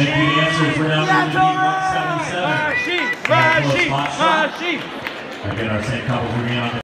Thank you. The answer now going to be sheep. Again, our same couple moving on.